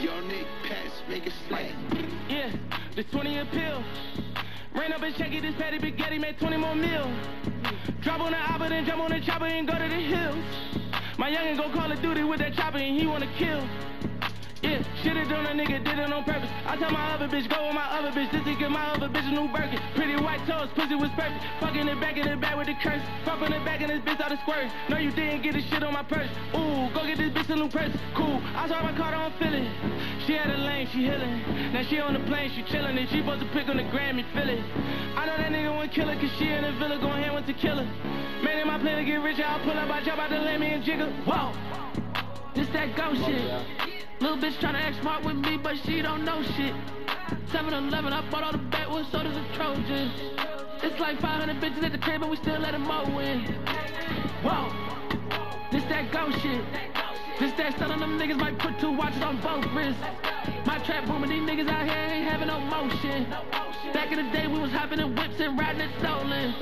Nick pass, make. Yeah, the 20 appeal. Ran up and check it, this patty spaghetti made 20 more mil. Drop on the oppa, then jump on the chopper and go to the hills. My youngin' go Call of Duty with that chopper and he wanna kill. Shit it on a nigga, did it on purpose. I tell my other bitch, go with my other bitch. This to give my other bitch a new Birkin. Pretty white toes, pussy was perfect. Fucking it back in the back with the curse. Fuck on the back and this bitch out of squirt. No, you didn't get the shit on my purse. Ooh, go get this bitch a new purse. Cool, I saw my car, don't feel it. She had a lane, she healing. Now she on the plane, she chillin'. And she supposed to pick on the Grammy, feel it. I know that nigga won't kill her, cause she in the villa going hand with the killer. Man, in my plan to get rich, I'll pull up, I jump out the lane, and jiggle. Whoa, this that ghost shit. Little bitch tryna act smart with me, but she don't know shit. 7-Eleven, I bought all the backwoods sodas and Trojans. It's like 500 bitches at the crib, and we still let them all win. Whoa, this that go shit. This that on them niggas might put two watches on both wrists. My trap booming, these niggas out here ain't having no motion. Back in the day, we was hopping in whips and riding it stolen.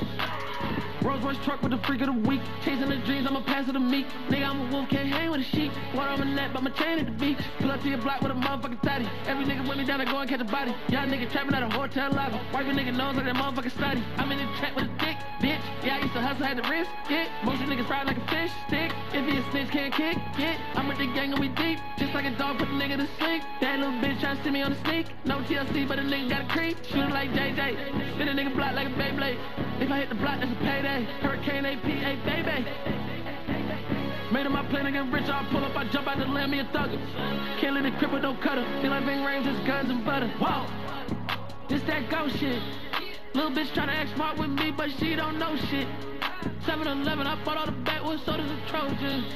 Rolls Royce truck with the freak of the week. Chasing the dreams, I'ma pass it to me. Nigga, I'm a wolf, can't hang with a sheep. Water on my neck, but my chain at the beach. Pull up to your block with a motherfucking tatty. Every nigga with me down, I go and catch a body. Y'all nigga trapping at a hotel lobby. Wipe a nigga nose like that motherfucking study. I'm in the trap with a dick, bitch. Yeah, I used to hustle, had to risk it. Most of you niggas fried like a fish stick. If he a snitch, can't kick it. I'm with the gang and we deep. Just like a dog, put a nigga to sleep. That little bitch tryna see me on the sneak. No TLC, but a nigga got a creep. Shoot him like JJ. Spin a nigga block like a Beyblade. If I hit the block, that's a payday. Hurricane APA, baby. Made up my plan to get rich, I pull up, I jump out the lamb, me a thugger. Can't let it cripple, don't cut her. Feel like Ving Rhames, just guns and butter. Whoa, this that go shit. Little bitch tryna act smart with me, but she don't know shit. 7-Eleven, I bought all the backwoods sodas and Trojans.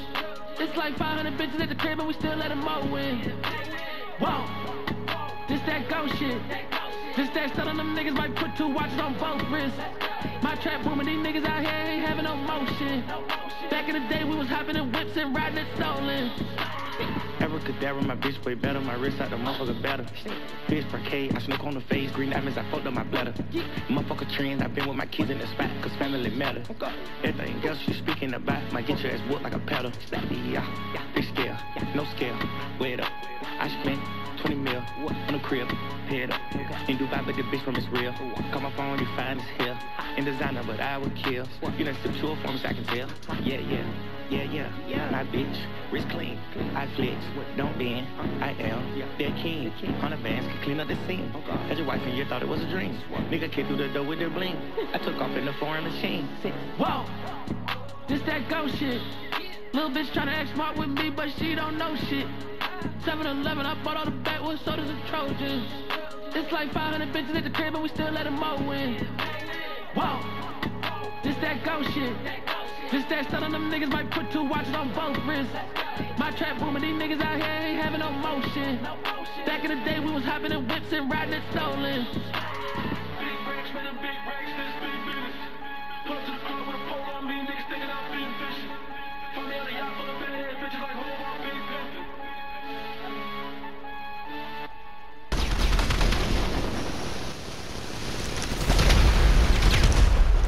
It's like 500 bitches at the crib, and we still let them all win. Whoa, this that go shit. This that on them niggas might put two watches on both wrists. My trap booming, these niggas out here ain't having no motion. Back in the day, we was hopping in whips and riding it stolen. Abracadabra, my bitch way better. My wrist out the motherfucker better. Per K, I smoke on the face. Green diamonds, I fucked up my bladder. Motherfucker trends, i been with my kids in the spot, cause family matter. Everything else you speaking about might get your ass whooped like a paddle. Yeah, yeah, big scale, no scale, weigh it up. I spent 20 mil on the crib, it up. In Dubai, but the bitch from real. Call my phone, you find this here. In designer, but I would kill. You done sip two forms, I can tell. Yeah, yeah. Yeah, yeah, yeah. My bitch, wrist clean. I flex, don't bend. I uh-huh. am that king. Hundred bands can clean up the scene. Oh, Had your wife and you thought it was a dream. Nigga came through the door with their bling. I took off in the foreign machine. Whoa, this that go shit. Little bitch tryna act smart with me, but she don't know shit. 7-Eleven, I bought all the backwoods sodas and Trojans. It's like 500 bitches at the crib, and we still let them all win. Whoa, this that go shit. This that on them niggas might put two watches on both wrists. My trap booming, these niggas out here ain't having no motion. Back in the day, we was hopping in whips and riding it stolen.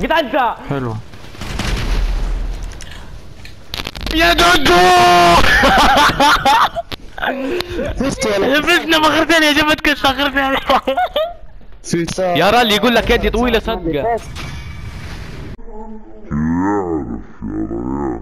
يتعدى. حلو. يا دودو! لبسنا مغرتين يا جبتك صغرتين يا رالي يقول لك يدي طويلة صدقه يعرف يا من قبل ما